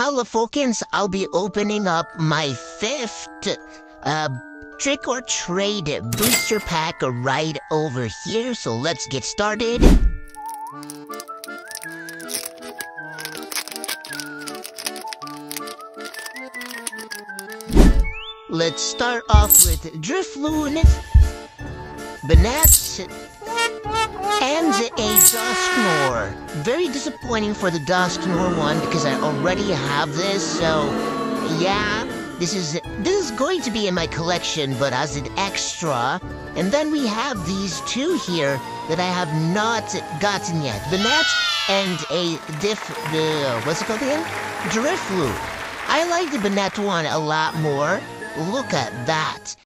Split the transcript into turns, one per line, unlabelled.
Hello, Falcons. I'll be opening up my fifth uh, trick or trade booster pack right over here. So let's get started. Let's start off with Drifloon, and a Dusknoir. Very disappointing for the Dusknoir one because I already have this, so yeah, this is this is going to be in my collection, but as an extra. And then we have these two here that I have not gotten yet. The Banette and a Diff, uh, what's it called again? Drifloon. I like the Banette one a lot more. Look at that.